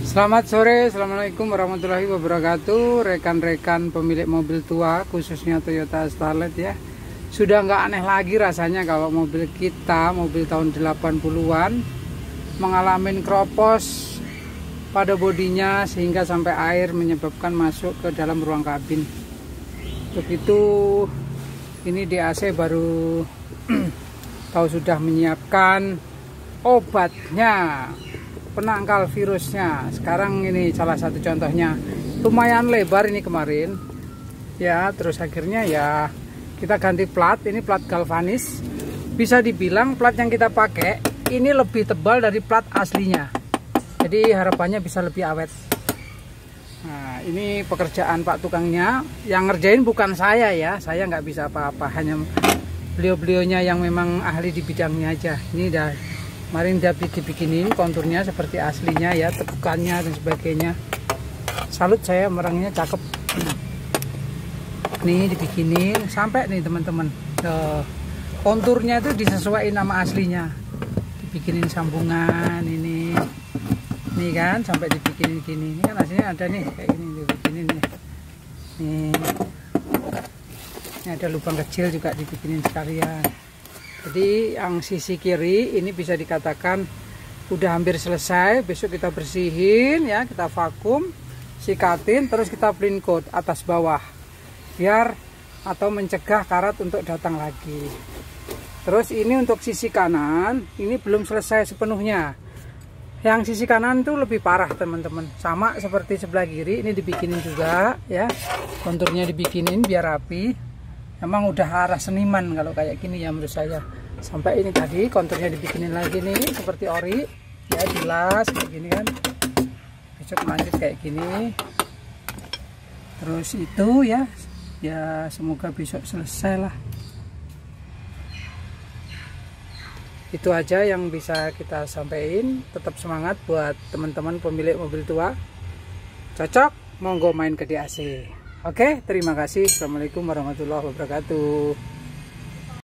Selamat sore, Assalamualaikum warahmatullahi wabarakatuh. Rekan-rekan pemilik mobil tua khususnya Toyota Starlet ya. Sudah nggak aneh lagi rasanya kalau mobil kita, mobil tahun 80-an Mengalami kropos pada bodinya sehingga sampai air menyebabkan masuk ke dalam ruang kabin. Untuk itu ini DAC baru tahu sudah menyiapkan obatnya penangkal virusnya. Sekarang ini salah satu contohnya. Lumayan lebar ini kemarin. Ya terus akhirnya ya kita ganti plat. Ini plat galvanis. Bisa dibilang plat yang kita pakai ini lebih tebal dari plat aslinya. Jadi harapannya bisa lebih awet. Nah ini pekerjaan pak tukangnya. Yang ngerjain bukan saya ya. Saya nggak bisa apa-apa. Hanya beliau-beliaunya yang memang ahli di bidangnya aja. Ini udah kemarin udah bikin-bikinin konturnya seperti aslinya ya tekukannya dan sebagainya. Salut saya orangnya cakep. Nih dibikinin sampai nih teman-teman. Konturnya itu disesuaikan nama aslinya. Dibikinin sambungan ini. Nih kan sampai dibikinin gini. Ini kan aslinya ada nih kayak gini dibikinin nih. Nih. Ini ada lubang kecil juga dibikinin sekalian jadi yang sisi kiri ini bisa dikatakan udah hampir selesai. Besok kita bersihin ya kita vakum sikatin terus kita print coat atas bawah. Biar atau mencegah karat untuk datang lagi. Terus ini untuk sisi kanan ini belum selesai sepenuhnya. Yang sisi kanan tuh lebih parah teman-teman. Sama seperti sebelah kiri ini dibikinin juga ya. Konturnya dibikinin biar rapi emang udah arah seniman kalau kayak gini ya menurut saya. Sampai ini tadi konturnya dibikinin lagi nih seperti ori. Ya jelas kayak gini kan. Besok lanjut kayak gini. Terus itu ya ya semoga besok selesai lah. Itu aja yang bisa kita sampaikan. Tetap semangat buat teman-teman pemilik mobil tua. Cocok? Monggo main ke DAC Oke, terima kasih. Assalamualaikum warahmatullahi wabarakatuh.